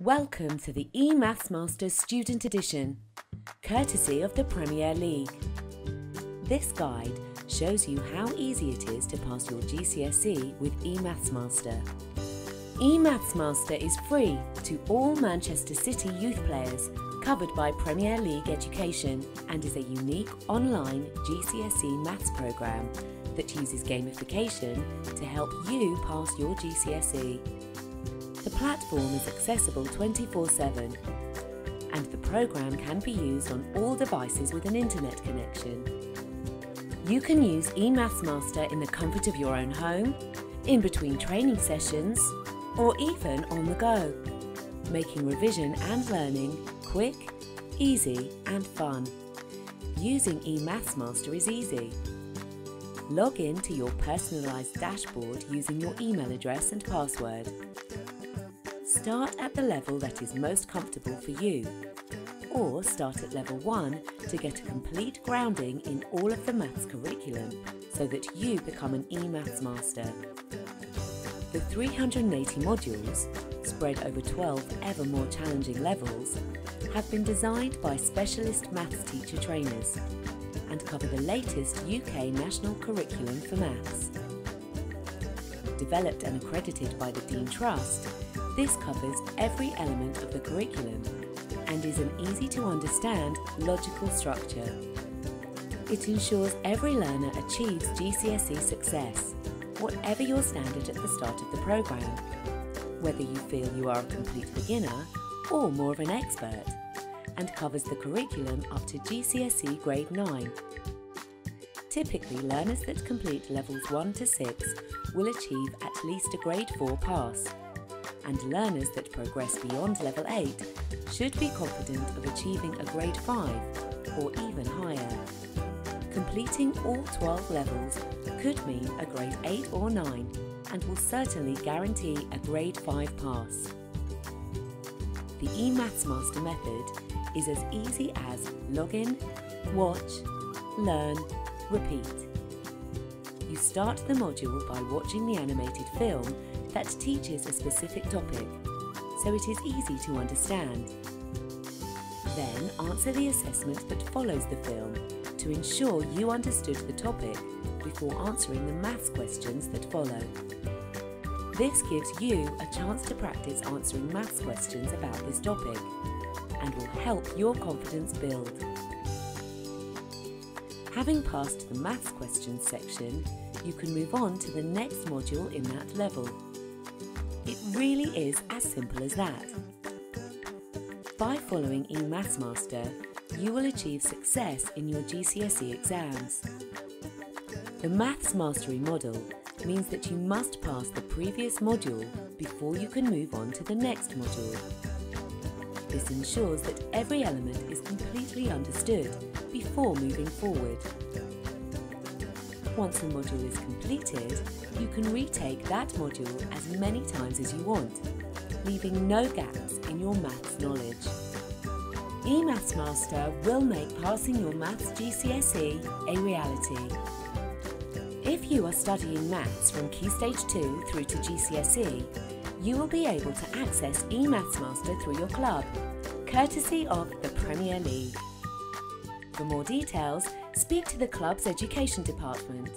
Welcome to the eMaths Masters Student Edition, courtesy of the Premier League. This guide shows you how easy it is to pass your GCSE with eMaths Master. eMaths Master is free to all Manchester City youth players covered by Premier League education and is a unique online GCSE maths programme that uses gamification to help you pass your GCSE. The platform is accessible 24 7 and the programme can be used on all devices with an internet connection. You can use eMaths Master in the comfort of your own home, in between training sessions, or even on the go, making revision and learning quick, easy and fun. Using eMaths Master is easy. Log in to your personalised dashboard using your email address and password. Start at the level that is most comfortable for you, or start at level 1 to get a complete grounding in all of the maths curriculum so that you become an eMaths master. The 380 modules, spread over 12 ever more challenging levels, have been designed by specialist maths teacher trainers and cover the latest UK national curriculum for maths. Developed and accredited by the Dean Trust, this covers every element of the curriculum and is an easy to understand, logical structure. It ensures every learner achieves GCSE success, whatever your standard at the start of the programme, whether you feel you are a complete beginner or more of an expert, and covers the curriculum up to GCSE Grade 9. Typically, learners that complete levels 1 to 6 will achieve at least a Grade 4 pass and learners that progress beyond level 8 should be confident of achieving a grade 5 or even higher. Completing all 12 levels could mean a grade 8 or 9 and will certainly guarantee a grade 5 pass. The eMaths Master method is as easy as login, watch, learn, repeat. You start the module by watching the animated film that teaches a specific topic, so it is easy to understand. Then answer the assessment that follows the film to ensure you understood the topic before answering the maths questions that follow. This gives you a chance to practice answering maths questions about this topic and will help your confidence build. Having passed the maths questions section, you can move on to the next module in that level. It really is as simple as that. By following eMaths Master, you will achieve success in your GCSE exams. The Maths Mastery model means that you must pass the previous module before you can move on to the next module. This ensures that every element is completely understood before moving forward. Once a module is completed, you can retake that module as many times as you want, leaving no gaps in your maths knowledge. eMaths Master will make passing your maths GCSE a reality. If you are studying maths from Key Stage 2 through to GCSE, you will be able to access eMaths Master through your club, courtesy of the Premier League. For more details, speak to the club's education department.